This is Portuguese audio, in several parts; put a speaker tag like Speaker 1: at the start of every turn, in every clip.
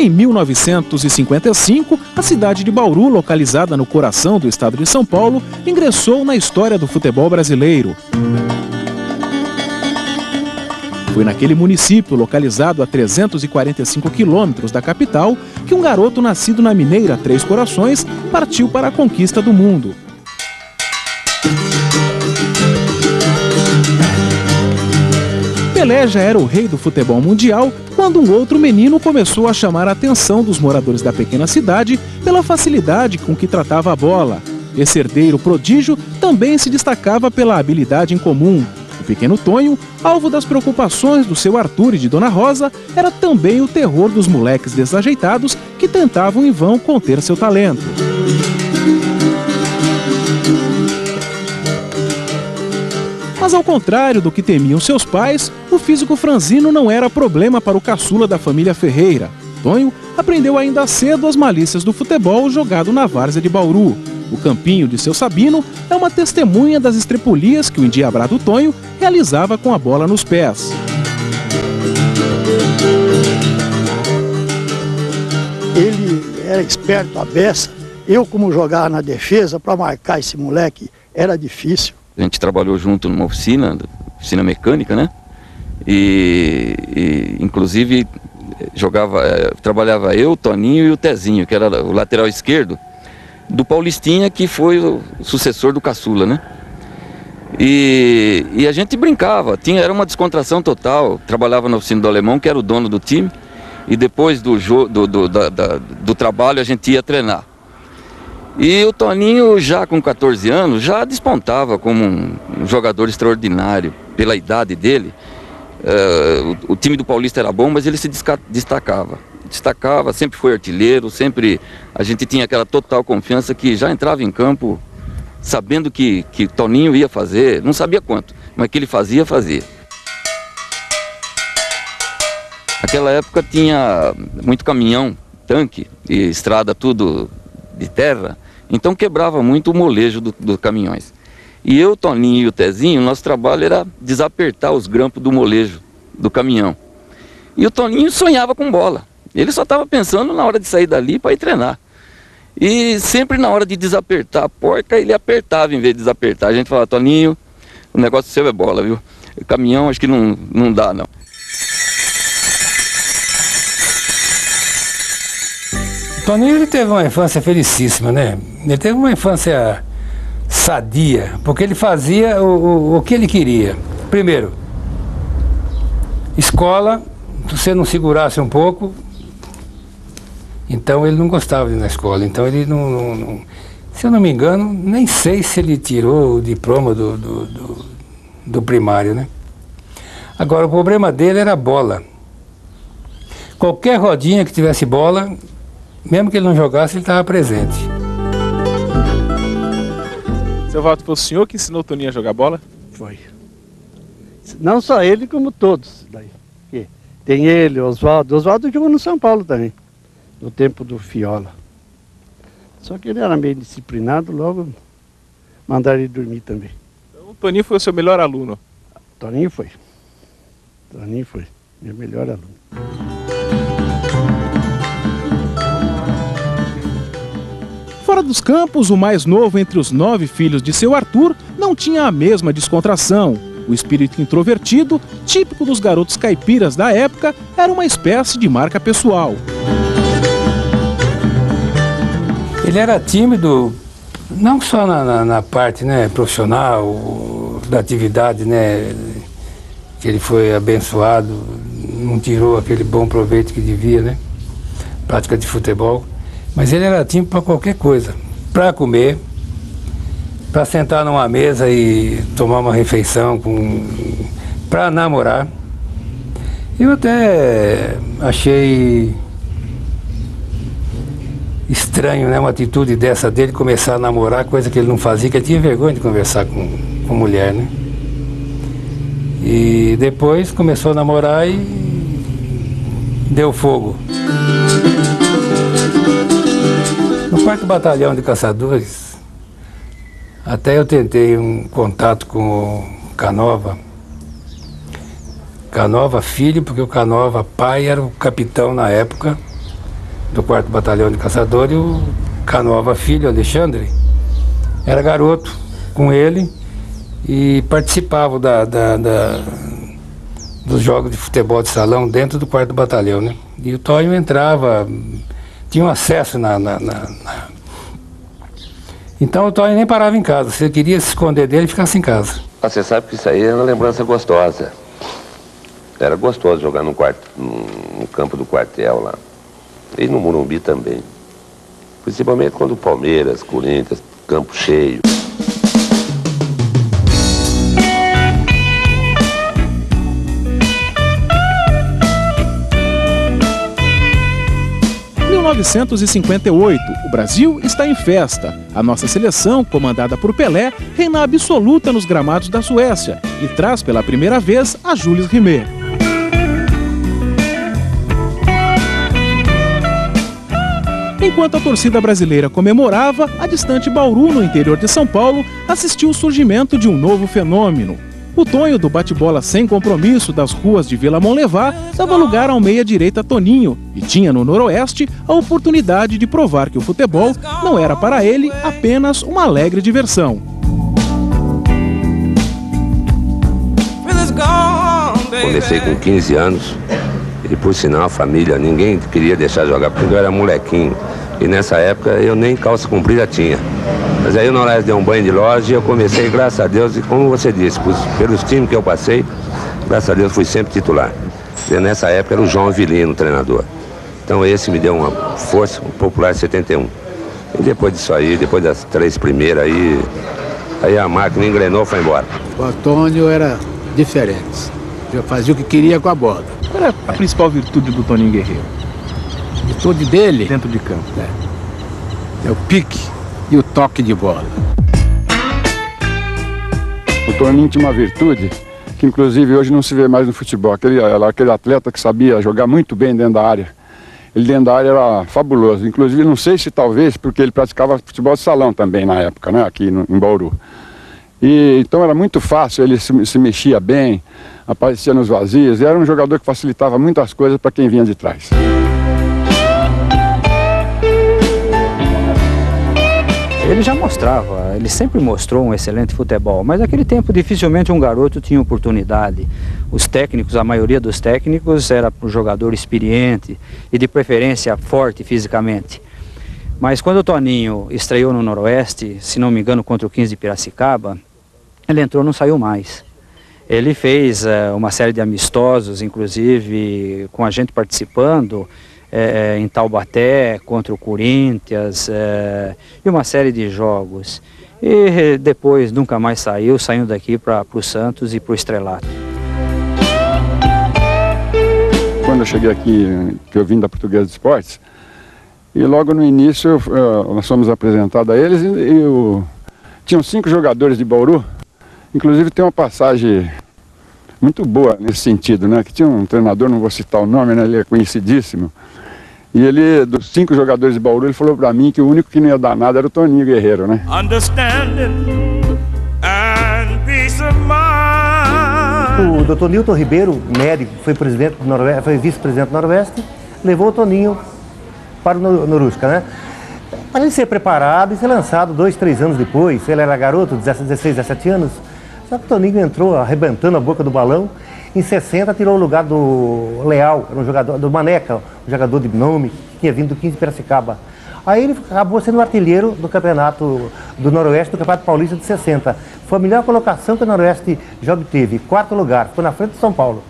Speaker 1: Em 1955, a cidade de Bauru, localizada no coração do estado de São Paulo, ingressou na história do futebol brasileiro. Foi naquele município, localizado a 345 quilômetros da capital, que um garoto nascido na mineira Três Corações partiu para a conquista do mundo. Pelé já era o rei do futebol mundial quando um outro menino começou a chamar a atenção dos moradores da pequena cidade pela facilidade com que tratava a bola. Esse herdeiro prodígio também se destacava pela habilidade em comum. Pequeno Tonho, alvo das preocupações do seu Arthur e de Dona Rosa, era também o terror dos moleques desajeitados que tentavam em vão conter seu talento. Mas ao contrário do que temiam seus pais, o físico franzino não era problema para o caçula da família Ferreira. Tonho aprendeu ainda cedo as malícias do futebol jogado na várzea de Bauru. O campinho de seu Sabino é uma testemunha das estrepulias que o endiabrado Tonho realizava com a bola nos pés.
Speaker 2: Ele era esperto, a beça. Eu, como jogava na defesa, para marcar esse moleque, era difícil.
Speaker 3: A gente trabalhou junto numa oficina, oficina mecânica, né? E, e inclusive jogava, eh, trabalhava eu, o Toninho e o Tezinho, que era o lateral esquerdo do Paulistinha, que foi o sucessor do Caçula, né? E, e a gente brincava, tinha, era uma descontração total. Trabalhava na oficina do alemão, que era o dono do time, e depois do, do, do, da, da, do trabalho a gente ia treinar. E o Toninho, já com 14 anos, já despontava como um jogador extraordinário pela idade dele. Uh, o, o, time do Paulista era bom, mas ele se destacava. Destacava, sempre foi artilheiro, sempre a gente tinha aquela total confiança que já entrava em campo sabendo que, que Toninho ia fazer, não sabia quanto, mas que ele fazia, fazia. Naquela época tinha muito caminhão, tanque e estrada tudo de terra. Então quebrava muito o molejo do, dos caminhões. E eu, Toninho e o Tezinho, nosso trabalho era desapertar os grampos do molejo do caminhão. E o Toninho sonhava com bola. Ele só estava pensando na hora de sair dali para ir treinar. E sempre na hora de desapertar a porca, ele apertava em vez de desapertar. A gente falava, Toninho, o negócio seu é bola, viu? Caminhão acho que não, não dá, não.
Speaker 4: Toninho ele teve uma infância felicíssima, né? Ele teve uma infância sadia, porque ele fazia o, o, o que ele queria. Primeiro, escola, se você não segurasse um pouco, então ele não gostava de ir na escola. Então ele não, não, não, Se eu não me engano, nem sei se ele tirou o diploma do, do, do, do primário, né? Agora, o problema dele era a bola. Qualquer rodinha que tivesse bola, mesmo que ele não jogasse, ele estava presente.
Speaker 1: Seu Walter, foi o senhor que ensinou o Toninho a jogar bola?
Speaker 2: Foi. Não só ele, como todos. Daí. Tem ele, Oswaldo. Oswaldo jogou no São Paulo também, no tempo do Fiola. Só que ele era meio disciplinado, logo mandaram ele dormir também.
Speaker 1: Então o Toninho foi o seu melhor aluno?
Speaker 2: Toninho foi. Toninho foi, meu melhor aluno.
Speaker 1: Fora dos campos, o mais novo entre os nove filhos de seu Arthur não tinha a mesma descontração. O espírito introvertido, típico dos garotos caipiras da época, era uma espécie de marca pessoal.
Speaker 4: Ele era tímido, não só na, na, na parte né, profissional, da atividade, né, que ele foi abençoado, não tirou aquele bom proveito que devia, né? Prática de futebol. Mas ele era tímido para qualquer coisa. Para comer, para sentar numa mesa e tomar uma refeição, para namorar. Eu até achei estranho, né? Uma atitude dessa dele começar a namorar, coisa que ele não fazia, que ele tinha vergonha de conversar com, com mulher, né? E depois começou a namorar e deu fogo. No quarto batalhão de caçadores, até eu tentei um contato com o Canova. Canova filho, porque o Canova pai era o capitão na época do quarto batalhão de caçadores e o Canova filho, Alexandre, era garoto com ele e participava da, da, da, dos jogos de futebol de salão dentro do quarto batalhão, né? E o Tonho entrava, tinha um acesso na, na, na, na... Então o Tonho nem parava em casa. Se ele queria se esconder dele, ficasse em casa.
Speaker 5: Ah, você sabe que isso aí é uma lembrança gostosa. Era gostoso jogar no, quarto, no campo do quartel lá. E no Morumbi também. Principalmente quando Palmeiras, Corinthians, campo cheio.
Speaker 1: 1958, o Brasil está em festa. A nossa seleção, comandada por Pelé, reina absoluta nos gramados da Suécia e traz pela primeira vez a Jules Rimet. Enquanto a torcida brasileira comemorava, a distante Bauru, no interior de São Paulo, assistiu o surgimento de um novo fenômeno, o Tonho do bate-bola sem compromisso das ruas de Vila Monlevá dava lugar ao meia-direita Toninho e tinha no Noroeste a oportunidade de provar que o futebol não era para ele apenas uma alegre diversão.
Speaker 5: Comecei com 15 anos e por sinal a família, ninguém queria deixar jogar porque eu era molequinho. E nessa época eu nem calça comprida tinha. Mas aí o Noraes deu um banho de loja e eu comecei, graças a Deus, e como você disse, pelos times que eu passei, graças a Deus fui sempre titular. E nessa época era o João Vilino, o treinador. Então esse me deu uma força, Popular 71. E depois disso aí, depois das três primeiras aí, aí a máquina engrenou e foi embora.
Speaker 6: O Antônio era diferente. Já fazia o que queria com a bola.
Speaker 1: Qual é a principal virtude do Toninho Guerreiro?
Speaker 6: Virtude dele?
Speaker 1: Dentro de campo.
Speaker 6: É, é o pique e o toque de bola.
Speaker 7: O Toninho tinha uma virtude que inclusive hoje não se vê mais no futebol. Aquele, aquele atleta que sabia jogar muito bem dentro da área. Ele dentro da área era fabuloso. Inclusive, não sei se talvez porque ele praticava futebol de salão também na época, né? aqui no, em Bauru. E, então era muito fácil, ele se, se mexia bem, aparecia nos vazios, e era um jogador que facilitava muitas coisas para quem vinha de trás.
Speaker 8: Ele já mostrava, ele sempre mostrou um excelente futebol, mas naquele tempo dificilmente um garoto tinha oportunidade. Os técnicos, a maioria dos técnicos era um jogador experiente e de preferência forte fisicamente. Mas quando o Toninho estreou no Noroeste, se não me engano contra o 15 de Piracicaba, ele entrou e não saiu mais. Ele fez uh, uma série de amistosos, inclusive com a gente participando, é, em Taubaté contra o Corinthians é, e uma série de jogos. E depois nunca mais saiu, saindo daqui para o Santos e para o Estrelato.
Speaker 7: Quando eu cheguei aqui, que eu vim da Portuguesa de Esportes, e logo no início uh, nós fomos apresentados a eles e, tinham cinco jogadores de Bauru, inclusive tem uma passagem muito boa nesse sentido, né? Que tinha um treinador, não vou citar o nome, né? Ele é conhecidíssimo. E ele, dos cinco jogadores de Bauru, ele falou para mim que o único que não ia dar nada era o Toninho Guerreiro, né?
Speaker 9: O doutor Newton Ribeiro, médico, foi presidente do Noroeste, foi vice-presidente do Noroeste, levou o Toninho para o Norusca, né? Para ele ser preparado e ser lançado dois, três anos depois. Ele era garoto, 16, 17 anos. Só que o Toninho entrou arrebentando a boca do balão em 60 tirou o lugar do Leal, era um jogador, do Maneca, um jogador de nome, que tinha vindo do 15 de Piracicaba. Aí ele acabou sendo artilheiro do campeonato do Noroeste, do Campeonato Paulista de 60. Foi a melhor colocação que o Noroeste já obteve, quarto lugar, ficou na frente do São Paulo.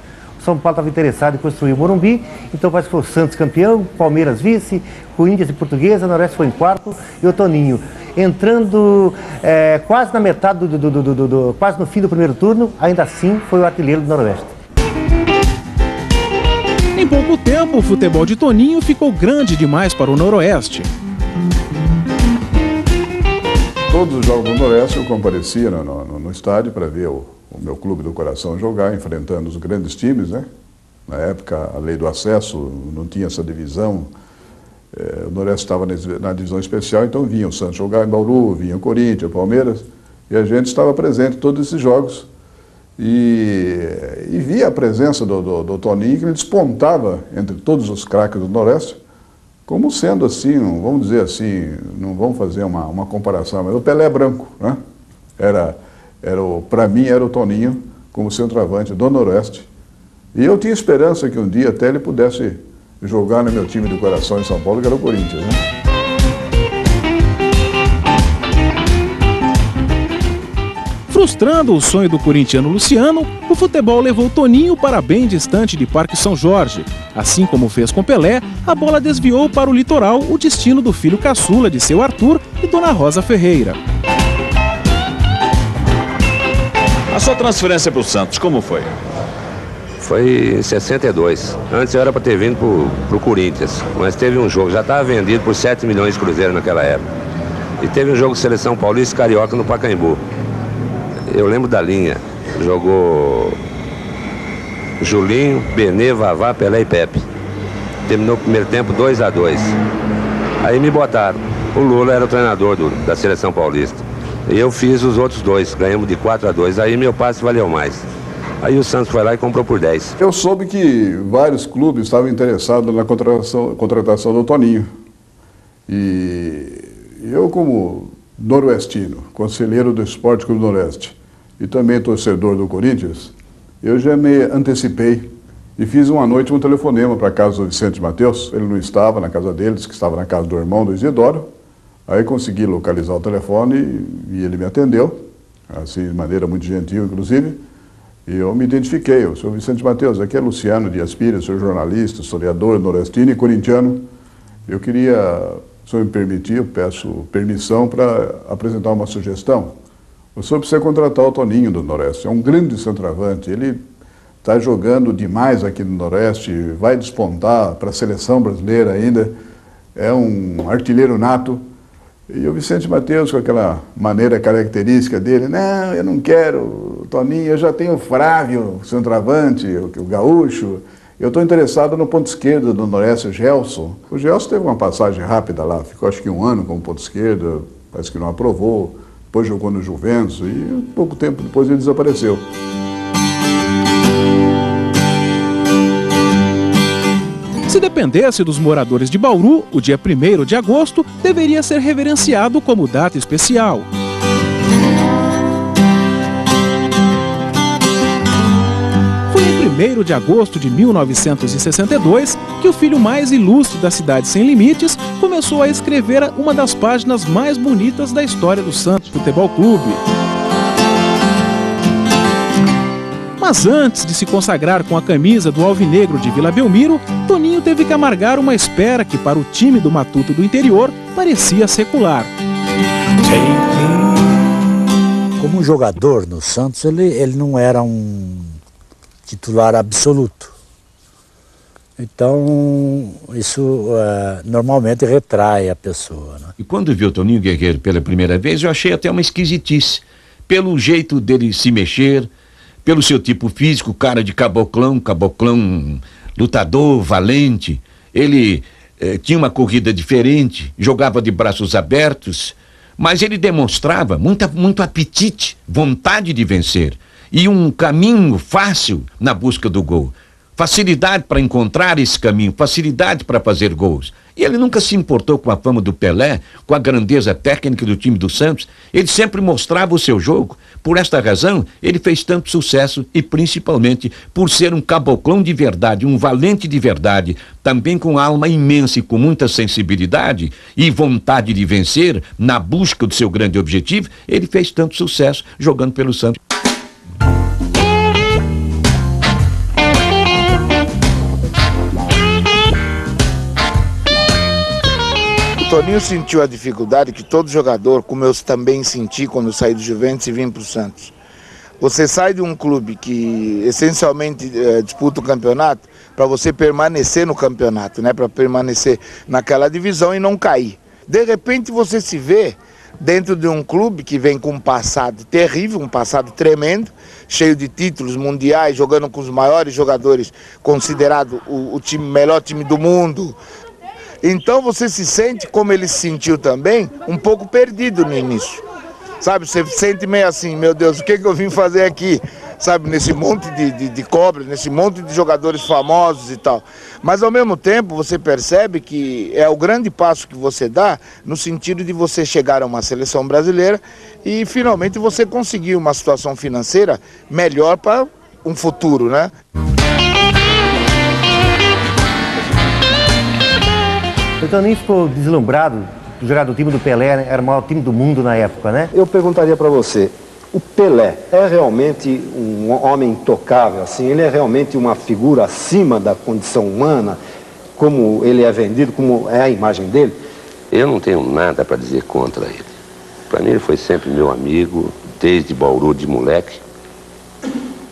Speaker 9: São Paulo estava interessado em construir o Morumbi, então parece que foi o Santos campeão, Palmeiras vice, Corinthians e Portuguesa, o Noroeste foi em quarto e o Toninho. Entrando é, quase na metade, do, do, do, do, quase no fim do primeiro turno, ainda assim foi o artilheiro do Noroeste.
Speaker 1: Em pouco tempo, o futebol de Toninho ficou grande demais para o Noroeste.
Speaker 10: Todos os jogos do Noroeste eu comparecia no, no, no estádio para ver o, o, meu clube do coração jogar, enfrentando os grandes times, né? Na época, a lei do acesso não tinha essa divisão É, o Noroeste estava na divisão especial, então vinha o Santos jogar em Bauru, vinha o Corinthians, o Palmeiras, e a gente estava presente em todos esses jogos. E, e via a presença do, do, do, Toninho, que ele despontava entre todos os craques do Noroeste, como sendo assim, vamos dizer assim, não vamos fazer uma, uma comparação, mas o Pelé branco, né? Era, era para mim era o Toninho como centroavante do Noroeste. E eu tinha esperança que um dia até ele pudesse jogar no meu time do coração em São Paulo, que era o Corinthians. Né?
Speaker 1: Frustrando o sonho do corintiano Luciano, o futebol levou Toninho para bem distante de Parque São Jorge. Assim como fez com Pelé, a bola desviou para o litoral o destino do filho caçula de seu Arthur e Dona Rosa Ferreira.
Speaker 11: A sua transferência para o Santos, como foi?
Speaker 5: Foi em 62. Antes eu era para ter vindo para o Corinthians, mas teve um jogo, já estava vendido por 7 milhões de cruzeiros naquela época. E teve um jogo de seleção paulista e carioca no Pacaembu. Eu lembro da linha. Jogou Julinho, Benê, Vavá, Pelé e Pepe. Terminou o primeiro tempo 2 a 2 Aí me botaram. O Lula era o treinador do, da seleção paulista. E eu fiz os outros dois, ganhamos de 4 a 2 Aí meu passe valeu mais. Aí o Santos foi lá e comprou por 10.
Speaker 10: Eu soube que vários clubes estavam interessados na contratação, contratação do Toninho. E eu, como noroestino, conselheiro do Esporte Clube Noroeste e também torcedor do Corinthians, eu já me antecipei e fiz uma noite um telefonema para a casa do Vicente Mateus. Ele não estava na casa dele, disse que estava na casa do irmão do Isidoro. Aí consegui localizar o telefone e ele me atendeu, assim, de maneira muito gentil, inclusive. E eu me identifiquei, eu sou Vicente Mateus, aqui é Luciano Dias Pires, sou jornalista, historiador, nordestino e corintiano. Eu queria, se eu me permitir, eu peço permissão para apresentar uma sugestão. O senhor precisa contratar o Toninho do Noroeste, é um grande centroavante, ele está jogando demais aqui no Noroeste, vai despontar para a seleção brasileira ainda, é um artilheiro nato. E o Vicente Mateus, com aquela maneira característica dele, não, eu não quero, Toninho, eu já tenho o Frávio, o centroavante, o, o gaúcho, eu estou interessado no ponto esquerdo do Noroeste, o Gelson. O Gelson teve uma passagem rápida lá, ficou acho que um ano como ponto esquerdo, parece que não aprovou, depois jogou no Juventus e pouco tempo depois ele desapareceu.
Speaker 1: Se dependesse dos moradores de Bauru, o dia 1 de agosto deveria ser reverenciado como data especial. Foi em 1 de agosto de 1962 que o filho mais ilustre da cidade sem limites começou a escrever uma das páginas mais bonitas da história do Santos Futebol Clube. Mas antes de se consagrar com a camisa do Alvinegro de Vila Belmiro, teve que amargar uma espera que para o time do Matuto do interior parecia secular.
Speaker 12: Como jogador no Santos, ele, ele não era um titular absoluto. Então, isso uh, normalmente retrai a pessoa. Né?
Speaker 13: E quando vi o Toninho Guerreiro pela primeira vez, eu achei até uma esquisitice. Pelo jeito dele se mexer, pelo seu tipo físico, cara de caboclão, caboclão lutador, valente. Ele eh, tinha uma corrida diferente, jogava de braços abertos, mas ele demonstrava muita, muito apetite, vontade de vencer e um caminho fácil na busca do gol. Facilidade para encontrar esse caminho, facilidade para fazer gols. E ele nunca se importou com a fama do Pelé, com a grandeza técnica do time do Santos. Ele sempre mostrava o seu jogo. Por esta razão, ele fez tanto sucesso e principalmente por ser um caboclão de verdade, um valente de verdade, também com alma imensa e com muita sensibilidade e vontade de vencer na busca do seu grande objetivo, ele fez tanto sucesso jogando pelo Santos.
Speaker 14: Toninho sentiu a dificuldade que todo jogador, como eu também senti quando saí do Juventus e vim para o Santos. Você sai de um clube que essencialmente é, disputa o campeonato para você permanecer no campeonato, né? para permanecer naquela divisão e não cair. De repente você se vê dentro de um clube que vem com um passado terrível, um passado tremendo, cheio de títulos mundiais, jogando com os maiores jogadores, considerado o, o time, melhor time do mundo, Então você se sente, como ele se sentiu também, um pouco perdido no início. Sabe, você se sente meio assim, meu Deus, o que, que eu vim fazer aqui? Sabe, nesse monte de, de, de cobras, nesse monte de jogadores famosos e tal. Mas ao mesmo tempo você percebe que é o grande passo que você dá no sentido de você chegar a uma seleção brasileira e finalmente você conseguir uma situação financeira melhor para um futuro, né?
Speaker 9: O Toninho ficou deslumbrado de jogar do time do Pelé, né? era o maior time do mundo na época, né?
Speaker 15: Eu perguntaria para você, o Pelé é realmente um homem intocável, assim? Ele é realmente uma figura acima da condição humana, como ele é vendido, como é a imagem dele?
Speaker 5: Eu não tenho nada para dizer contra ele. Para mim ele foi sempre meu amigo, desde Bauru de moleque.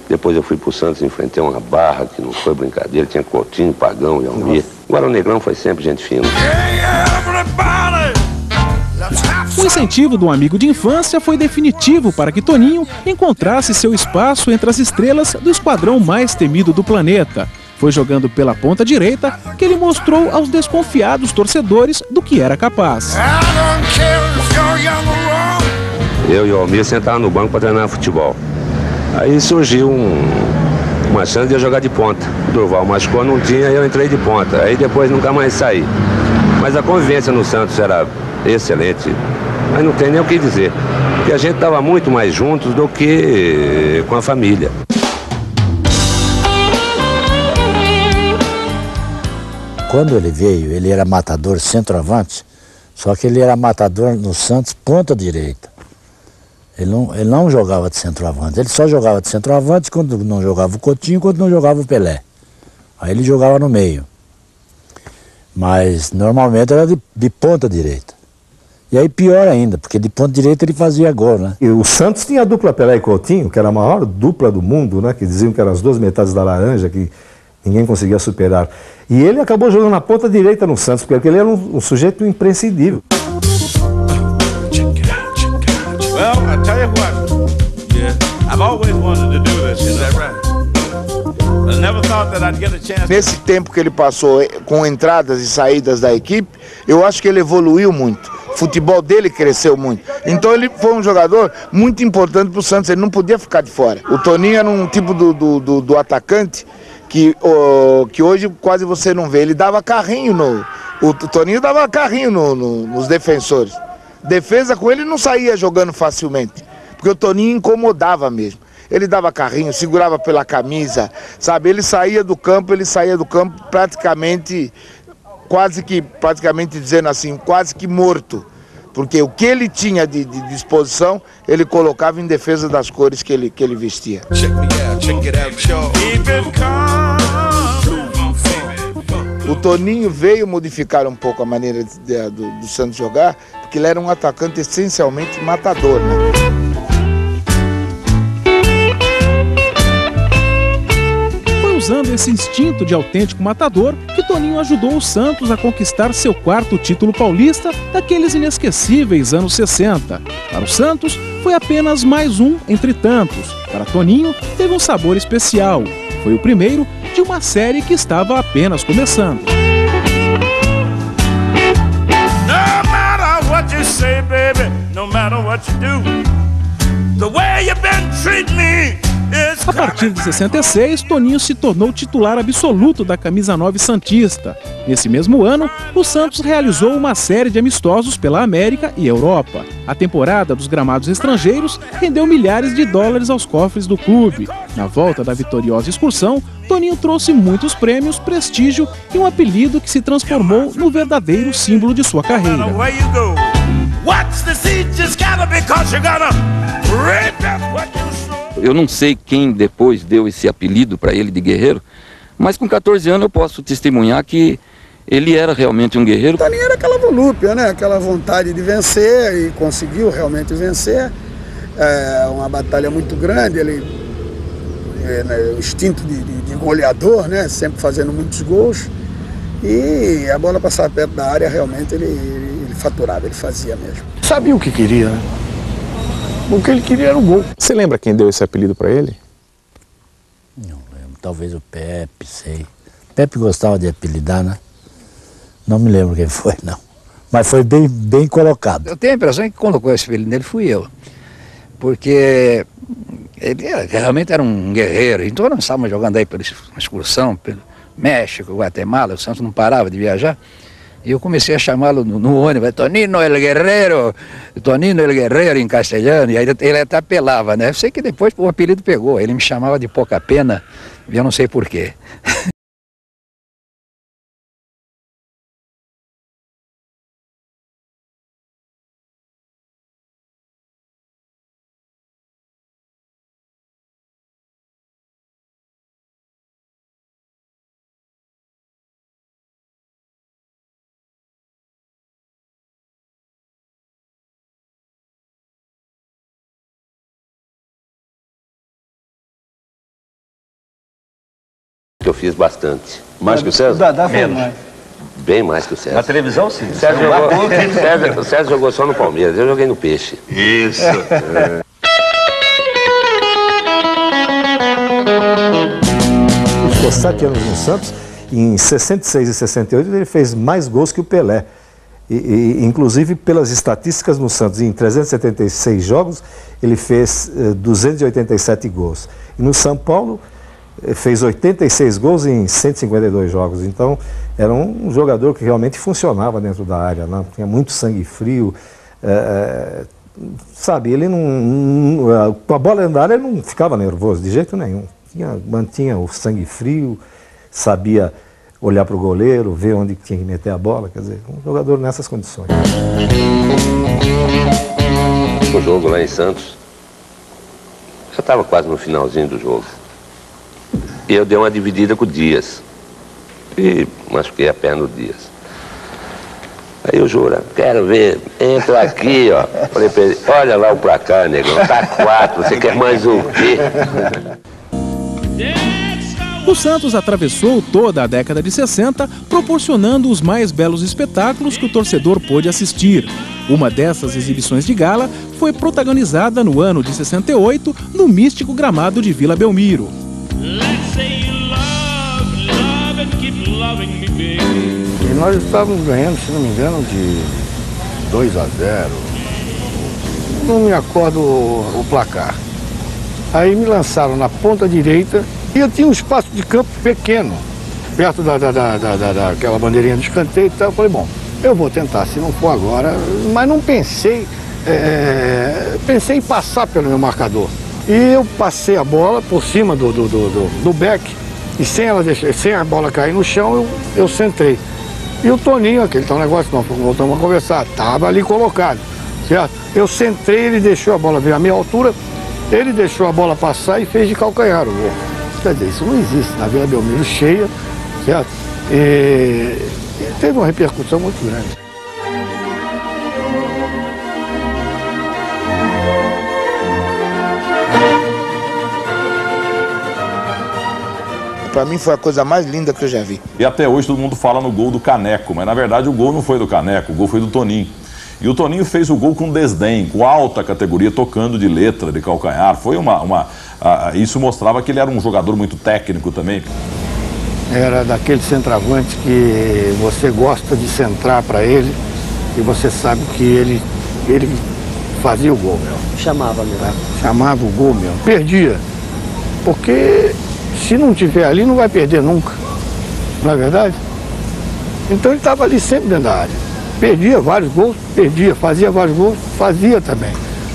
Speaker 5: Depois eu fui para o Santos, enfrentei uma barra que não foi brincadeira, tinha Coutinho, Pagão e Almir. Agora o Negrão foi sempre gente fina.
Speaker 1: O incentivo do amigo de infância foi definitivo para que Toninho encontrasse seu espaço entre as estrelas do esquadrão mais temido do planeta. Foi jogando pela ponta direita que ele mostrou aos desconfiados torcedores do que era capaz.
Speaker 5: Eu e o Almir sentávamos no banco para treinar futebol. Aí surgiu um, de eu jogar de ponta. Durval machucou, não tinha, eu entrei de ponta. Aí depois nunca mais saí. Mas a convivência no Santos era excelente. Mas não tem nem o que dizer. Porque a gente estava muito mais juntos do que com a família.
Speaker 12: Quando ele veio, ele era matador centroavante, só que ele era matador no Santos ponta direita. Ele não, ele não jogava de centroavante, ele só jogava de centroavante quando não jogava o Coutinho, quando não jogava o Pelé. Aí ele jogava no meio. Mas normalmente era de, de ponta direita. E aí pior ainda, porque de ponta direita ele fazia gol, né?
Speaker 16: E o Santos tinha a dupla Pelé e Coutinho, que era a maior dupla do mundo, né? Que diziam que eram as duas metades da laranja, que ninguém conseguia superar. E ele acabou jogando na ponta direita no Santos, porque ele era um, um sujeito imprescindível.
Speaker 11: Well, I tell you what. Yeah, I've always wanted to do this. Is that right? I never thought that I'd get a chance.
Speaker 14: Nesse tempo que ele passou eh, com entradas e saídas da equipe, eu acho que ele evoluiu muito. O futebol dele cresceu muito. Então ele foi um jogador muito importante para o Santos, ele não podia ficar de fora. O Toninho era um tipo do, do, do, do atacante que, oh, que hoje quase você não vê. Ele dava carrinho no. O Toninho dava carrinho no, no, nos defensores. Defesa com ele não saía jogando facilmente, porque o Toninho incomodava mesmo. Ele dava carrinho, segurava pela camisa, sabe? Ele saía do campo, ele saía do campo praticamente, quase que, praticamente dizendo assim, quase que morto. Porque o que ele tinha de, de disposição, ele colocava em defesa das cores que ele, que ele vestia. O Toninho veio modificar um pouco a maneira de, de, do, do Santos jogar, porque ele era um atacante essencialmente matador, né?
Speaker 1: Foi usando esse instinto de autêntico matador que Toninho ajudou o Santos a conquistar seu quarto título paulista daqueles inesquecíveis anos 60. Para o Santos, foi apenas mais um entre tantos. Para Toninho, teve um sabor especial. Foi o primeiro de uma série que estava apenas começando.
Speaker 11: Say, baby, no matter what you do. The way you've been treating me
Speaker 1: A partir de 66, Toninho se tornou titular absoluto da camisa 9 Santista. Nesse mesmo ano, o Santos realizou uma série de amistosos pela América e Europa. A temporada dos gramados estrangeiros rendeu milhares de dólares aos cofres do clube. Na volta da vitoriosa excursão, Toninho trouxe muitos prêmios, prestígio e um apelido que se transformou no verdadeiro símbolo de sua carreira.
Speaker 11: Watch the seat just gotta because you're gonna reap that's what you sow.
Speaker 3: Eu não sei quem depois deu esse apelido para ele de guerreiro, mas com 14 anos eu posso testemunhar que ele era realmente um guerreiro.
Speaker 17: Toninho era aquela volúpia, né? Aquela vontade de vencer e conseguiu realmente vencer. É uma batalha muito grande, ele é, né, o instinto de, de, de goleador, né? Sempre fazendo muitos gols. E a bola passava perto da área, realmente ele, ele, ele faturava, ele fazia mesmo.
Speaker 6: Sabia o que queria, né? O que ele queria era o gol.
Speaker 18: Você lembra quem deu esse apelido para ele?
Speaker 12: Talvez o Pepe, sei. Pepe gostava de apelidar, né? Não me lembro quem foi, não. Mas foi bem, bem colocado.
Speaker 19: Eu tenho a impressão que quem colocou esse filho nele fui eu. Porque ele era, realmente era um guerreiro. Então nós estávamos jogando aí pela excursão, pelo México, Guatemala, o Santos não parava de viajar. E eu comecei a chamá-lo no, no, ônibus, Tonino el Guerreiro, Tonino el Guerreiro em castelhano, e aí ele até apelava, né? Eu sei que depois o apelido pegou, ele me chamava de pouca pena, e eu não sei porquê.
Speaker 5: fiz bastante.
Speaker 20: Mais que o César?
Speaker 5: Dá, dá
Speaker 20: Menos.
Speaker 5: mais. Bem mais que o César.
Speaker 20: Na televisão, sim.
Speaker 5: O César, jogou, César, o César jogou só no Palmeiras, eu joguei no Peixe.
Speaker 20: Isso.
Speaker 5: É.
Speaker 16: Ele ficou sete anos no Santos. Em 66 e 68 ele fez mais gols que o Pelé. E, e, inclusive pelas estatísticas no Santos, em 376 jogos, ele fez eh, 287 gols. E no São Paulo, fez 86 gols em 152 jogos. Então, era um jogador que realmente funcionava dentro da área, né? tinha muito sangue frio. eh, sabe, ele não, não. Com a bola da área, ele não ficava nervoso de jeito nenhum. Tinha, mantinha o sangue frio, sabia olhar para o goleiro, ver onde tinha que meter a bola. Quer dizer, um jogador nessas condições.
Speaker 5: O jogo lá em Santos, já estava quase no finalzinho do jogo. E eu dei uma dividida com o Dias. E machuquei a perna do Dias. Aí o Jura, quero ver, entra aqui, ó. Falei pra ele, olha lá o placar, negão, tá quatro, você quer mais o quê?
Speaker 1: O Santos atravessou toda a década de 60, proporcionando os mais belos espetáculos que o torcedor pôde assistir. Uma dessas exibições de gala foi protagonizada no ano de 68 no místico gramado de Vila Belmiro.
Speaker 17: E nós estávamos ganhando, se não me engano, de 2 a 0. Não me acordo o, o placar. Aí me lançaram na ponta direita e eu tinha um espaço de campo pequeno, perto da, da, da, da, daquela bandeirinha de escanteio e tal. Eu falei, bom, eu vou tentar, se não for agora, mas não pensei, é, pensei em passar pelo meu marcador. E eu passei a bola por cima do, do, do, do, do beck e sem, ela deixar, sem a bola cair no chão, eu, eu centrei. E o Toninho, aquele tal negócio, nós voltamos a conversar, estava ali colocado, certo? Eu centrei, ele deixou a bola vir à minha altura, ele deixou a bola passar e fez de calcanhar o gol. Quer dizer, isso não existe na Vila Belmiro cheia, certo? E, e teve uma repercussão muito grande.
Speaker 14: Pra mim foi a coisa mais linda que eu já vi.
Speaker 21: E até hoje todo mundo fala no gol do Caneco, mas na verdade o gol não foi do Caneco, o gol foi do Toninho. E o Toninho fez o gol com desdém, com alta categoria, tocando de letra, de calcanhar. Foi uma. uma uh, isso mostrava que ele era um jogador muito técnico também.
Speaker 17: Era daquele centroavante que você gosta de centrar para ele e você sabe que ele, ele fazia o gol, meu.
Speaker 22: Chamava mesmo.
Speaker 17: Chamava o gol, meu. Perdia. Porque se não tiver ali, não vai perder nunca. Não é verdade? Então ele estava ali sempre dentro da área. Perdia vários gols, perdia, fazia vários gols, fazia também.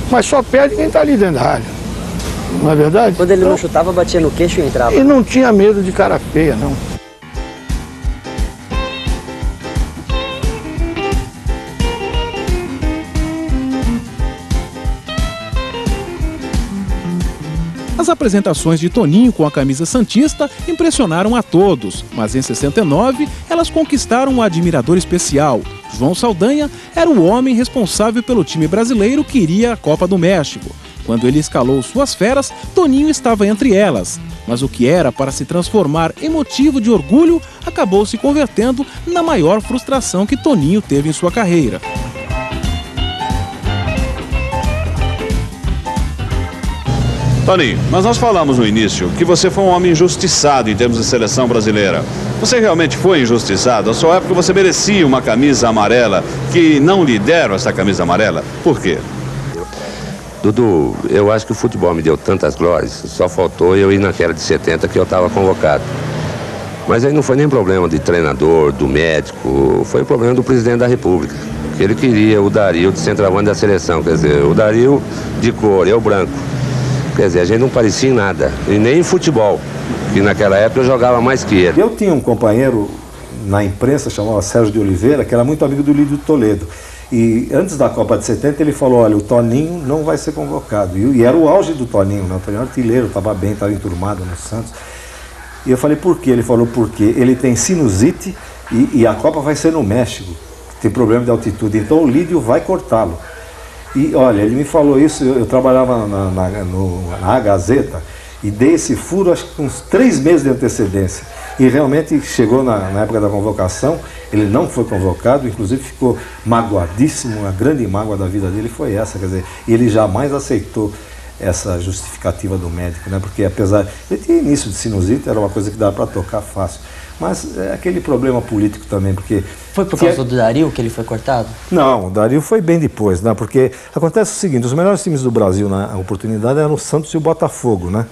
Speaker 17: Mas só perde quem está ali dentro da área. Não é verdade?
Speaker 22: Quando ele não chutava, batia no queixo e entrava.
Speaker 17: E não tinha medo de cara feia, não.
Speaker 1: As apresentações de Toninho com a camisa Santista impressionaram a todos, mas em 69 elas conquistaram um admirador especial. João Saldanha era o homem responsável pelo time brasileiro que iria à Copa do México. Quando ele escalou suas feras, Toninho estava entre elas. Mas o que era para se transformar em motivo de orgulho acabou se convertendo na maior frustração que Toninho teve em sua carreira.
Speaker 23: Toninho, mas nós falamos no início que você foi um homem injustiçado em termos de seleção brasileira.
Speaker 24: Você realmente foi injustiçado? A sua época você merecia uma camisa amarela, que não lhe deram essa camisa amarela. Por quê?
Speaker 5: Dudu, eu acho que o futebol me deu tantas glórias, só faltou eu ir naquela de 70 que eu estava convocado. Mas aí não foi nem problema de treinador, do médico, foi problema do presidente da República. Que ele queria o Dario de centroavante da seleção, quer dizer, o Dario de cor, eu branco. Quer dizer, a gente não parecia em nada, e nem em futebol, que naquela época eu jogava mais que ele.
Speaker 16: Eu tinha um companheiro na imprensa, chamava Sérgio de Oliveira, que era muito amigo do Lídio Toledo. E antes da Copa de 70 ele falou, olha, o Toninho não vai ser convocado. E, e era o auge do Toninho, né? O Toninho artilheiro, estava bem, estava enturmado no Santos. E eu falei, por quê? Ele falou, porque ele tem sinusite e, e a Copa vai ser no México, tem problema de altitude, então o Lídio vai cortá-lo. E olha, ele me falou isso, eu, eu trabalhava na, na, no, na Gazeta e dei esse furo acho que com uns três meses de antecedência. E realmente chegou na, na, época da convocação, ele não foi convocado, inclusive ficou magoadíssimo, a grande mágoa da vida dele foi essa, quer dizer, ele jamais aceitou essa justificativa do médico, né? Porque apesar ele tinha início de sinusite, era uma coisa que dava para tocar fácil. Mas é aquele problema político também, porque
Speaker 22: foi por causa do Dario que ele foi cortado?
Speaker 16: Não, o Dario foi bem depois, né? Porque acontece o seguinte, os melhores times do Brasil na oportunidade eram o Santos e o Botafogo, né?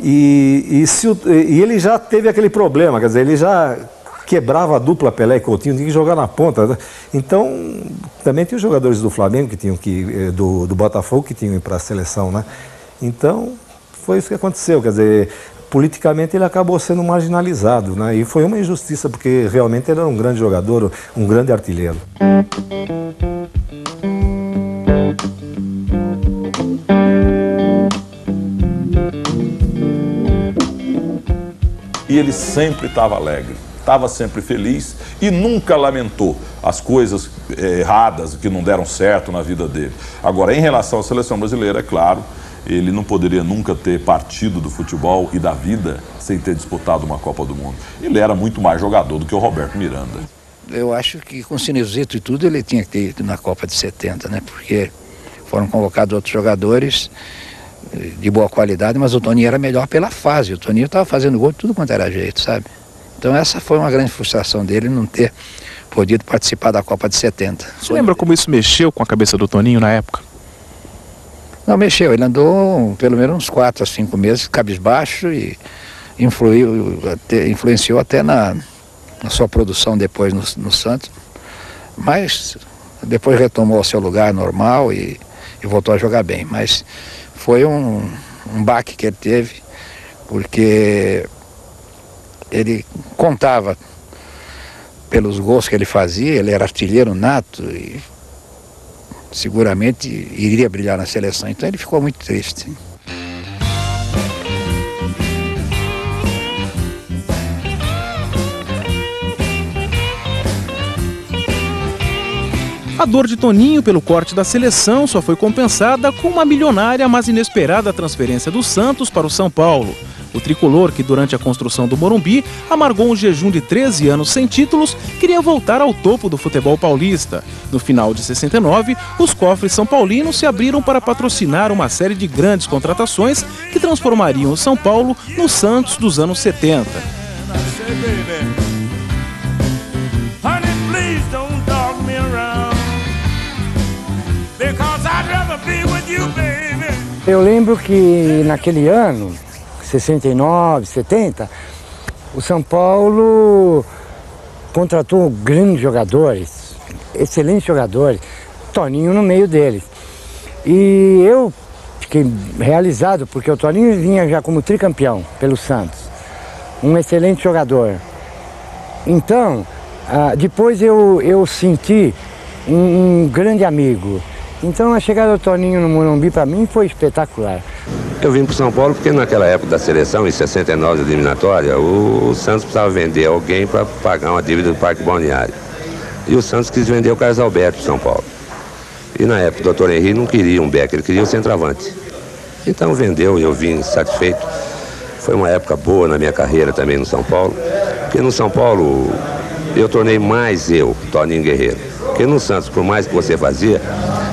Speaker 16: E, e, se o, e ele já teve aquele problema, quer dizer, ele já quebrava a dupla Pelé e Coutinho, tinha que jogar na ponta. Né? Então, também tinha os jogadores do Flamengo que tinham que eh, do, do Botafogo que tinham ir para a seleção, né? Então, foi isso que aconteceu, quer dizer, politicamente ele acabou sendo marginalizado, né? E foi uma injustiça porque realmente ele era um grande jogador, um grande artilheiro.
Speaker 21: E ele sempre estava alegre estava sempre feliz e nunca lamentou as coisas eh, erradas que não deram certo na vida dele. Agora, em relação à seleção brasileira, é claro, ele não poderia nunca ter partido do futebol e da vida sem ter disputado uma Copa do Mundo. Ele era muito mais jogador do que o Roberto Miranda.
Speaker 19: Eu acho que com sinusito e tudo ele tinha que ter ido na Copa de 70, né? Porque foram convocados outros jogadores eh, de boa qualidade, mas o Toninho era melhor pela fase. O Toninho estava fazendo gol de tudo quanto era jeito, sabe? Então essa foi uma grande frustração dele não ter podido participar da Copa de 70.
Speaker 1: Você lembra como isso mexeu com a cabeça do Toninho na época?
Speaker 19: Não, mexeu. Ele andou pelo menos uns 4 a 5 meses cabisbaixo e influiu, até, influenciou até na, na, sua produção depois no, no, Santos. Mas depois retomou o seu lugar normal e, e voltou a jogar bem. Mas foi um, um baque que ele teve, porque ele contava pelos gols que ele fazia, ele era artilheiro nato e seguramente iria brilhar na seleção. Então ele ficou muito triste.
Speaker 1: A dor de Toninho pelo corte da seleção só foi compensada com uma milionária, mas inesperada transferência do Santos para o São Paulo. O tricolor, que durante a construção do Morumbi amargou um jejum de 13 anos sem títulos, queria voltar ao topo do futebol paulista. No final de 69, os cofres são paulinos se abriram para patrocinar uma série de grandes contratações que transformariam o São Paulo no Santos dos anos 70.
Speaker 20: Eu lembro que naquele ano 69, 70, o São Paulo contratou grandes jogadores, excelentes jogadores, Toninho no meio deles. E eu fiquei realizado porque o Toninho vinha já como tricampeão pelo Santos, um excelente jogador. Então, ah, depois eu, eu senti um, um grande amigo. Então a chegada do Toninho no Morumbi para mim foi espetacular.
Speaker 5: Eu vim para São Paulo porque naquela época da seleção, em 69, eliminatória, o, Santos precisava vender alguém para pagar uma dívida do Parque Balneário. E o Santos quis vender o Carlos Alberto para São Paulo. E na época o doutor Henrique não queria um Beck, ele queria o centroavante. Então vendeu e eu vim satisfeito. Foi uma época boa na minha carreira também no São Paulo, porque no São Paulo eu tornei mais eu, Toninho Guerreiro. Porque no Santos, por mais que você fazia,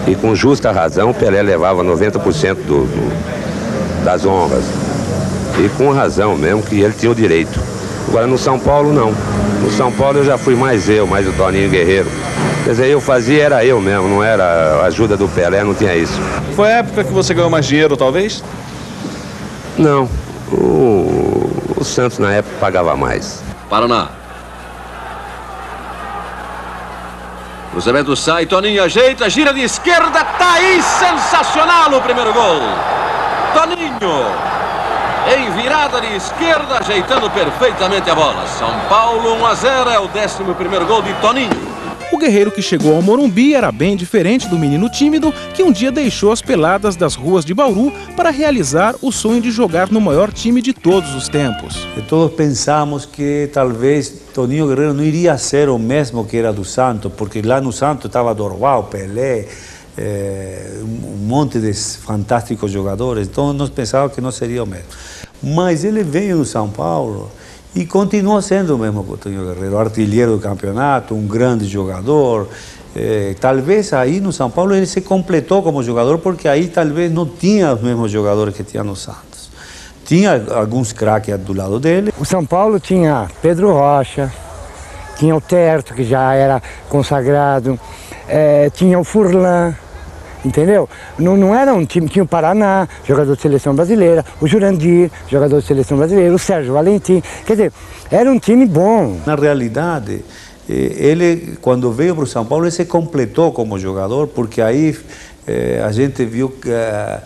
Speaker 5: e com justa razão, Pelé levava 90% do, do das honras. E com razão mesmo que ele tinha o direito. Agora no São Paulo não. No São Paulo eu já fui mais eu, mais o Toninho Guerreiro. Quer dizer, eu fazia era eu mesmo, não era a ajuda do Pelé, não tinha isso.
Speaker 24: Foi a época que você ganhou mais dinheiro, talvez?
Speaker 5: Não. O, o Santos na época pagava mais.
Speaker 25: Paraná. Cruzamento sai, Toninho ajeita, gira de esquerda, tá aí, sensacional o primeiro gol. Toninho, em virada de esquerda, ajeitando perfeitamente a bola. São Paulo 1 a 0 é o 11 primeiro gol de Toninho.
Speaker 1: O guerreiro que chegou ao Morumbi era bem diferente do menino tímido que um dia deixou as peladas das ruas de Bauru para realizar o sonho de jogar no maior time de todos os tempos.
Speaker 26: E todos pensamos que talvez Toninho Guerreiro não iria ser o mesmo que era do Santos, porque lá no Santos estava Dorval, Pelé, é, um monte de fantásticos jogadores, então nós pensávamos que não seria o mesmo. Mas ele veio no São Paulo e continua sendo o mesmo Coutinho Guerreiro, artilheiro do campeonato, um grande jogador. É, talvez aí no São Paulo ele se completou como jogador, porque aí talvez não tinha os mesmos jogadores que tinha no Santos. Tinha alguns craques do lado dele.
Speaker 20: O São Paulo tinha Pedro Rocha, tinha o Terto, que já era consagrado, é, tinha o Furlan, entendeu? Não, não era um time, tinha o Paraná, jogador de seleção brasileira, o Jurandir, jogador de seleção brasileira, o Sérgio Valentim, quer dizer, era um time bom.
Speaker 26: Na realidade, ele, quando veio para o São Paulo, ele se completou como jogador, porque aí eh, a gente viu que eh,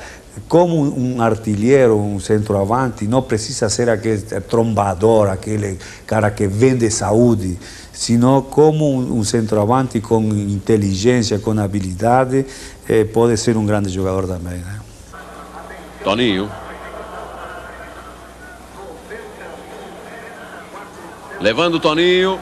Speaker 26: como um artilheiro, um centroavante, não precisa ser aquele trombador, aquele cara que vende saúde, sino como um centroavante com inteligência, com habilidade, eh, pode ser um grande jogador também. Né?
Speaker 25: Toninho. Levando o Toninho.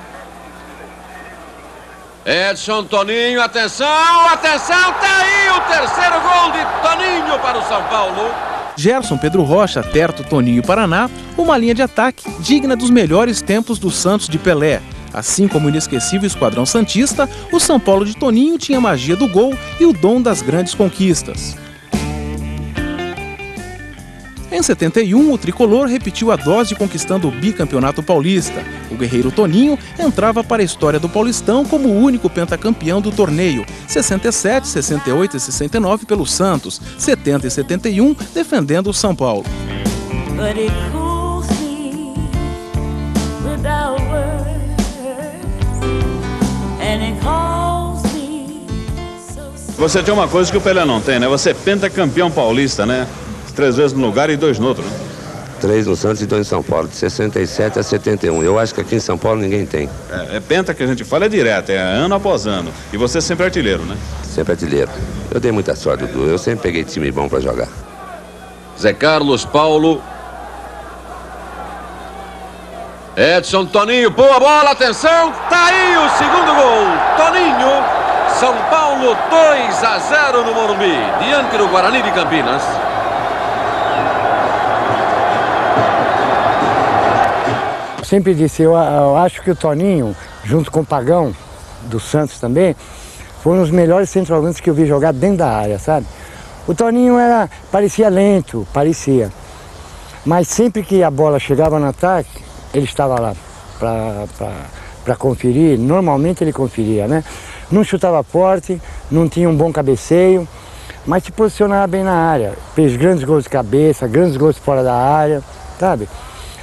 Speaker 25: Edson Toninho, atenção, atenção, tá aí o terceiro gol de Toninho para o São Paulo.
Speaker 1: Gerson, Pedro Rocha, Terto, Toninho e Paraná, uma linha de ataque digna dos melhores tempos do Santos de Pelé. Assim como o inesquecível Esquadrão Santista, o São Paulo de Toninho tinha a magia do gol e o dom das grandes conquistas. Em 71, o tricolor repetiu a dose conquistando o bicampeonato paulista. O guerreiro Toninho entrava para a história do Paulistão como o único pentacampeão do torneio, 67, 68 e 69 pelo Santos, 70 e 71 defendendo o São Paulo.
Speaker 24: Você tem uma coisa que o Pelé não tem, né? Você é pentacampeão paulista, né? Três vezes no lugar e dois no outro. Né?
Speaker 5: Três no Santos e dois em São Paulo, de 67 a 71. Eu acho que aqui em São Paulo ninguém tem.
Speaker 24: É, é penta que a gente fala é direto, é ano após ano. E você é sempre artilheiro, né?
Speaker 5: Sempre artilheiro. Eu dei muita sorte, Dudu. Eu sempre peguei time bom para jogar.
Speaker 25: Zé Carlos, Paulo. Edson Toninho, boa bola, atenção, tá aí o segundo gol. Toninho, São Paulo 2 a 0 no Morumbi, diante do Guarani de Campinas.
Speaker 20: Sempre disse, eu, eu, acho que o Toninho, junto com o Pagão, do Santos também, foram os melhores centroavantes que eu vi jogar dentro da área, sabe? O Toninho era, parecia lento, parecia. Mas sempre que a bola chegava no ataque, ele estava lá para conferir. Normalmente ele conferia, né? Não chutava forte, não tinha um bom cabeceio, mas se posicionava bem na área. Fez grandes gols de cabeça, grandes gols fora da área, sabe?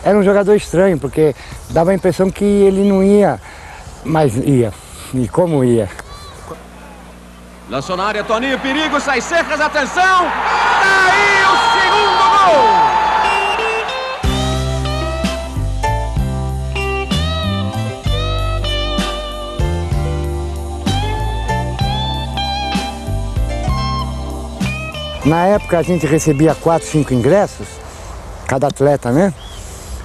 Speaker 20: Era um jogador estranho, porque dava a impressão que ele não ia, mas ia. E como ia.
Speaker 25: Lançou na área, Toninho, perigo, sai cercas, atenção! Tá aí o segundo gol!
Speaker 20: Na época a gente recebia quatro, cinco ingressos, cada atleta, né?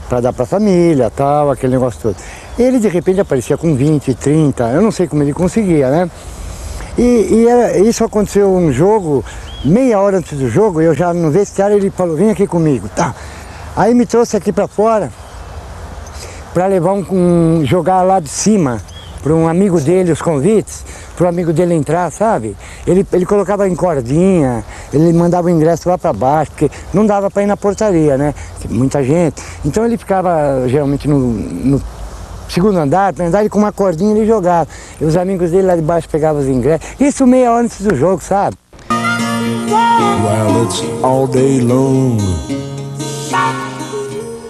Speaker 20: Para dar para a família, tal, aquele negócio todo. Ele de repente aparecia com 20, 30, eu não sei como ele conseguia, né? E, e era, isso aconteceu um jogo, meia hora antes do jogo, eu já no vestiário ele falou, vem aqui comigo, tá? Aí me trouxe aqui para fora para levar um, um, jogar lá de cima para um amigo dele os convites, pro amigo dele entrar, sabe? Ele, ele colocava em cordinha, ele mandava o ingresso lá para baixo, porque não dava para ir na portaria, né? Muita gente. Então ele ficava geralmente no, no segundo andar, primeiro andar, e com uma cordinha ele jogava. E os amigos dele lá de baixo pegavam os ingressos. Isso meia hora antes do jogo, sabe?
Speaker 1: Well,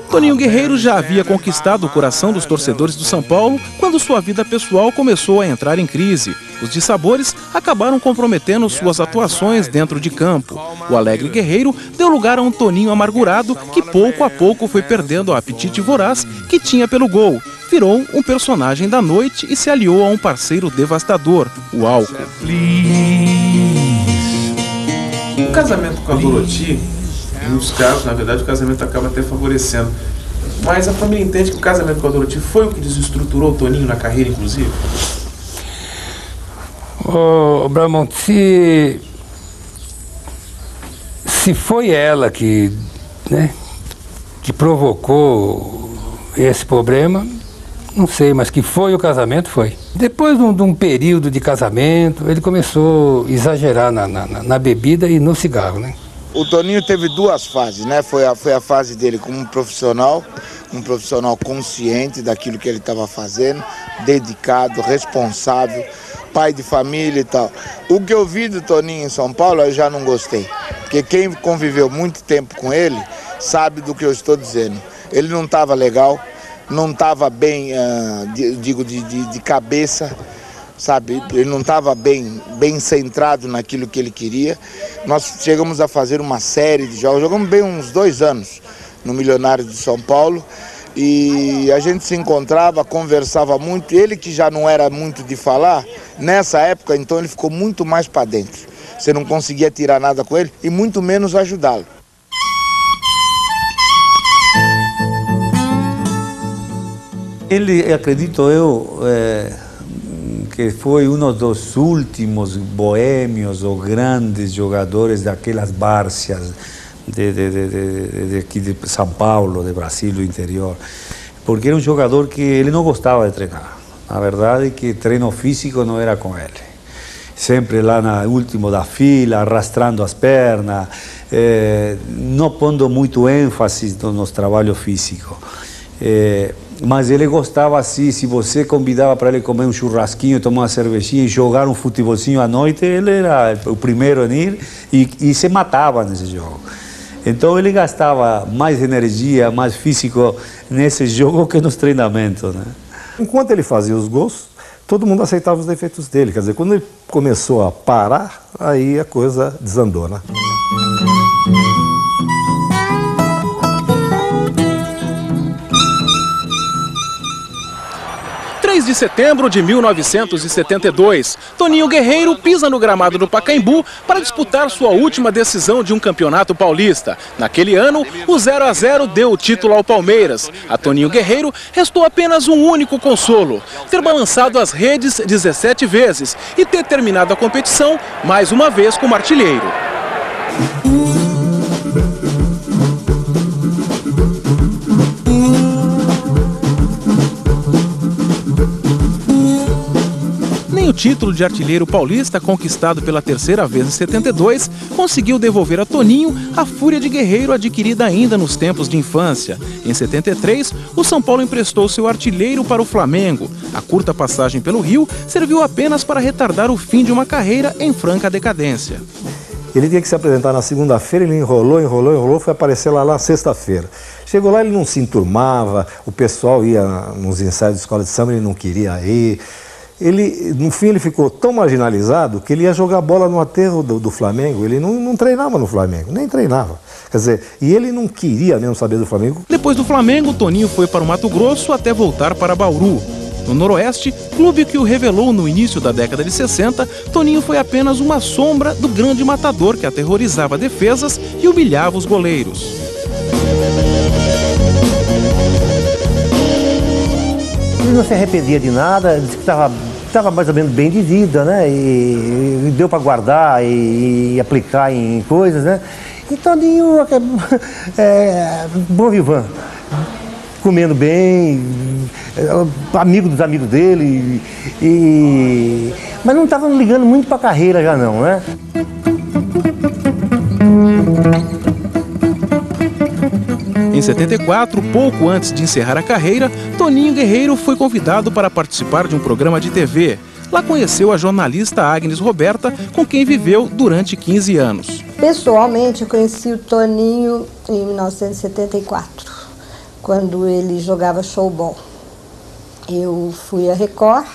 Speaker 1: Toninho Guerreiro já havia conquistado o coração dos torcedores do São Paulo quando sua vida pessoal começou a entrar em crise. Os dissabores acabaram comprometendo suas atuações dentro de campo. O alegre guerreiro deu lugar a um Toninho amargurado que pouco a pouco foi perdendo o apetite voraz que tinha pelo gol. Virou um personagem da noite e se aliou a um parceiro devastador, o álcool.
Speaker 27: O casamento com a Doroti, em muitos casos, na verdade, o casamento acaba até favorecendo. Mas a família entende que o casamento com a Doroti foi o que desestruturou o Toninho na carreira, inclusive?
Speaker 28: Ô, Bramont, se, se foi ela que, né, que provocou esse problema, não sei, mas que foi o casamento, foi. Depois de um, de um período de casamento, ele começou a exagerar na, na, na bebida e no cigarro, né?
Speaker 14: O Toninho teve duas fases, né? Foi a, foi a fase dele como um profissional, um profissional consciente daquilo que ele estava fazendo, dedicado, responsável, pai de família e tal. O que eu vi do Toninho em São Paulo eu já não gostei, porque quem conviveu muito tempo com ele sabe do que eu estou dizendo. Ele não estava legal, não estava bem, uh, digo, de, de, de cabeça sabe? Ele não estava bem, bem centrado naquilo que ele queria. Nós chegamos a fazer uma série de jogos, jogamos bem uns dois anos no Milionário de São Paulo e a gente se encontrava, conversava muito. Ele que já não era muito de falar, nessa época então ele ficou muito mais para dentro. Você não conseguia tirar nada com ele e muito menos ajudá-lo.
Speaker 26: Ele, acredito eu, é, que foi um dos últimos boêmios ou grandes jogadores daquelas bárcias de, de, de, de, aqui de São Paulo, de Brasil, do interior. Porque era um jogador que ele não gostava de treinar. A verdade é que treino físico não era com ele. Sempre lá no último da fila, arrastando as pernas, eh, não pondo muito ênfase no, no trabalho físico. Eh, mas ele gostava assim, se você convidava para ele comer um churrasquinho, tomar uma cervejinha e jogar um futebolzinho à noite, ele era o primeiro a ir e, e se matava nesse jogo. Então ele gastava mais energia, mais físico nesse jogo que nos treinamentos. Né?
Speaker 16: Enquanto ele fazia os gols, todo mundo aceitava os defeitos dele. Quer dizer, quando ele começou a parar, aí a coisa desandou, né?
Speaker 1: De setembro de 1972, Toninho Guerreiro pisa no gramado do Pacaembu para disputar sua última decisão de um campeonato paulista. Naquele ano, o 0 a 0 deu o título ao Palmeiras. A Toninho Guerreiro restou apenas um único consolo: ter balançado as redes 17 vezes e ter terminado a competição mais uma vez como artilheiro. Título de artilheiro paulista, conquistado pela terceira vez em 72, conseguiu devolver a Toninho a fúria de guerreiro adquirida ainda nos tempos de infância. Em 73, o São Paulo emprestou seu artilheiro para o Flamengo. A curta passagem pelo Rio serviu apenas para retardar o fim de uma carreira em franca decadência.
Speaker 16: Ele tinha que se apresentar na segunda-feira, ele enrolou, enrolou, enrolou, foi aparecer lá na sexta-feira. Chegou lá, ele não se enturmava, o pessoal ia nos ensaios de escola de samba, ele não queria ir ele, no fim, ele ficou tão marginalizado que ele ia jogar bola no aterro do, do Flamengo. Ele não, não, treinava no Flamengo, nem treinava. Quer dizer, e ele não queria mesmo saber do Flamengo.
Speaker 1: Depois do Flamengo, Toninho foi para o Mato Grosso até voltar para Bauru. No Noroeste, clube que o revelou no início da década de 60, Toninho foi apenas uma sombra do grande matador que aterrorizava defesas e humilhava os goleiros.
Speaker 9: Ele não se arrependia de nada, disse que estava estava mais ou menos bem de vida, né? E, e deu para guardar e, e, aplicar em coisas, né? Então, Toninho, é, bom vivan. comendo bem, amigo dos amigos dele, e, mas não estava ligando muito para a carreira já não, né?
Speaker 1: Em 74, pouco antes de encerrar a carreira, Toninho Guerreiro foi convidado para participar de um programa de TV. Lá conheceu a jornalista Agnes Roberta, com quem viveu durante 15 anos.
Speaker 29: Pessoalmente, eu conheci o Toninho em 1974, quando ele jogava showball. Eu fui a Record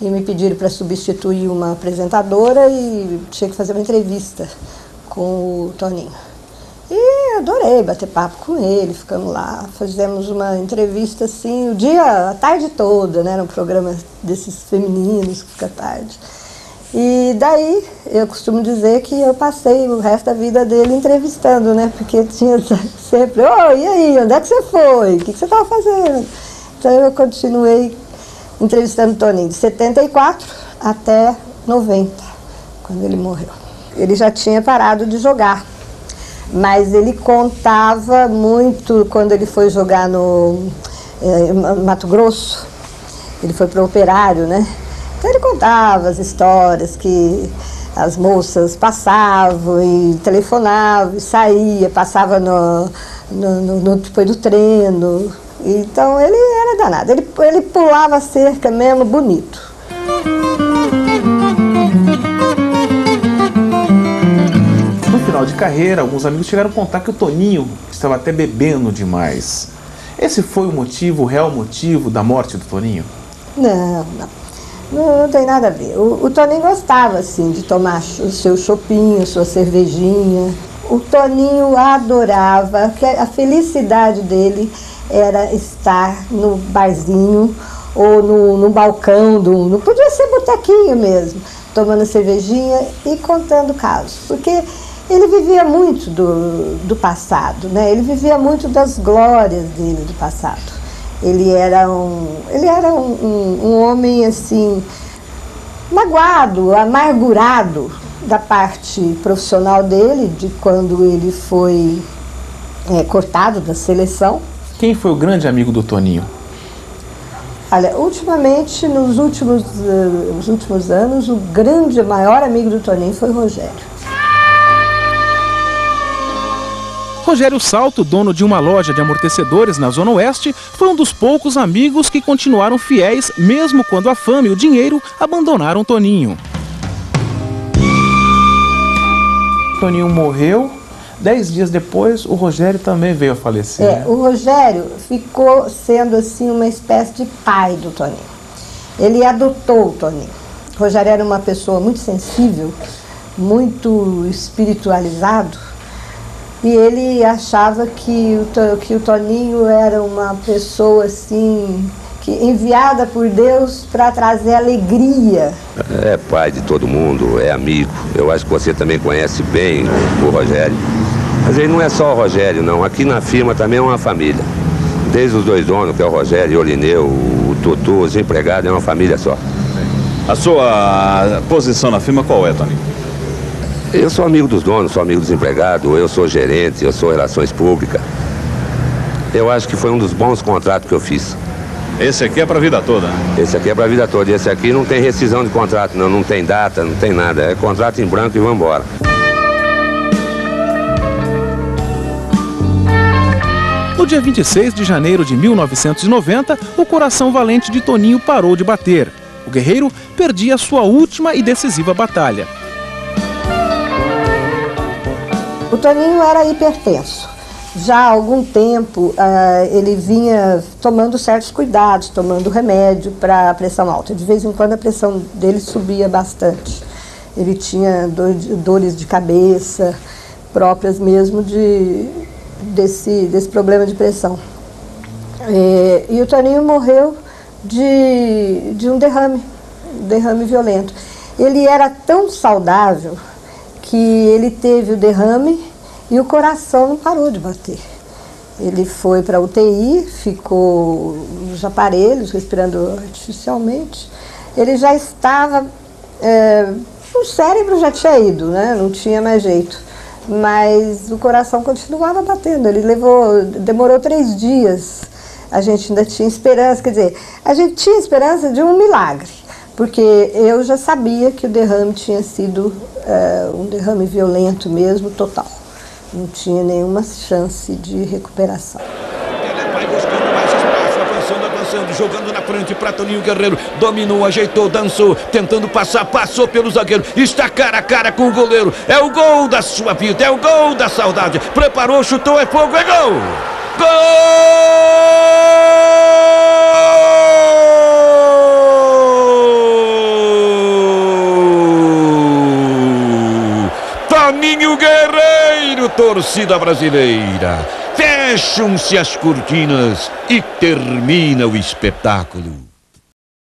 Speaker 29: e me pediram para substituir uma apresentadora e tinha que fazer uma entrevista com o Toninho. E adorei bater papo com ele, ficamos lá, fizemos uma entrevista assim, o dia, a tarde toda, né? Era um programa desses femininos que fica tarde. E daí eu costumo dizer que eu passei o resto da vida dele entrevistando, né? Porque tinha sempre, ô, oh, e aí, onde é que você foi? O que, que você estava fazendo? Então eu continuei entrevistando Toninho de 74 até 90, quando ele morreu. Ele já tinha parado de jogar mas ele contava muito quando ele foi jogar no é, Mato Grosso, ele foi para o operário, né? Então ele contava as histórias que as moças passavam e telefonavam e saía, passava no, no, no, no depois do treino. Então ele era danado, ele, ele pulava a cerca mesmo bonito.
Speaker 27: Final de carreira, alguns amigos chegaram a contar que o Toninho estava até bebendo demais. Esse foi o motivo, o real motivo da morte do Toninho?
Speaker 29: Não, não. Não, não tem nada a ver. O, o, Toninho gostava, assim, de tomar o seu chopinho, sua cervejinha. O Toninho adorava, a felicidade dele era estar no barzinho ou no, no balcão, do, no, podia ser botequinho mesmo, tomando cervejinha e contando casos. Porque ele vivia muito do, do passado, né? ele vivia muito das glórias dele do passado. Ele era um, ele era um, um, um homem assim, magoado, amargurado da parte profissional dele, de quando ele foi é, cortado da seleção.
Speaker 27: Quem foi o grande amigo do Toninho?
Speaker 29: Olha, ultimamente, nos últimos, uh, nos últimos anos, o grande, maior amigo do Toninho foi o Rogério.
Speaker 1: Rogério Salto, dono de uma loja de amortecedores na Zona Oeste, foi um dos poucos amigos que continuaram fiéis mesmo quando a fama e o dinheiro abandonaram Toninho.
Speaker 27: Toninho morreu. Dez dias depois, o Rogério também veio a falecer.
Speaker 29: É, o Rogério ficou sendo assim uma espécie de pai do Toninho. Ele adotou o Toninho. O Rogério era uma pessoa muito sensível, muito espiritualizado e ele achava que o, que o Toninho era uma pessoa assim que, enviada por Deus para trazer alegria.
Speaker 5: É pai de todo mundo, é amigo. Eu acho que você também conhece bem o Rogério. Mas ele não é só o Rogério, não. Aqui na firma também é uma família. Desde os dois donos, que é o Rogério e o Olineu, o Tutu, os empregados, é uma família só.
Speaker 24: A sua posição na firma qual é, Toninho?
Speaker 5: Eu sou amigo dos donos, sou amigo dos empregados, eu sou gerente, eu sou relações públicas. Eu acho que foi um dos bons contratos que eu fiz.
Speaker 24: Esse aqui é para a vida toda? Né?
Speaker 5: Esse aqui é para a vida toda. Esse aqui não tem rescisão de contrato, não, não tem data, não tem nada. É contrato em branco e vamos embora.
Speaker 1: No dia 26 de janeiro de 1990, o coração valente de Toninho parou de bater. O guerreiro perdia sua última e decisiva batalha.
Speaker 29: O Toninho era hipertenso. Já há algum tempo uh, ele vinha tomando certos cuidados, tomando remédio para a pressão alta. De vez em quando a pressão dele subia bastante. Ele tinha dor, dores de cabeça, próprias mesmo de, desse, desse problema de pressão. É, e o Toninho morreu de, de um derrame, um derrame violento. Ele era tão saudável que ele teve o derrame e o coração não parou de bater. Ele foi para UTI, ficou nos aparelhos, respirando artificialmente. Ele já estava. É, o cérebro já tinha ido, né? não tinha mais jeito. Mas o coração continuava batendo. Ele levou, demorou três dias a gente ainda tinha esperança, quer dizer, a gente tinha esperança de um milagre, porque eu já sabia que o derrame tinha sido é, um derrame violento mesmo, total. Não tinha nenhuma chance de recuperação.
Speaker 13: Vai buscando mais espaço, avançando, avançando, jogando na frente para Toninho Guerreiro. Dominou, ajeitou, dançou, tentando passar, passou pelo zagueiro. Está cara a cara com o goleiro. É o gol da sua vida, é o gol da saudade. Preparou, chutou, é fogo, é gol! Gol! Toninho Guerreiro, torcida brasileira. Fecham-se as cortinas e termina o espetáculo.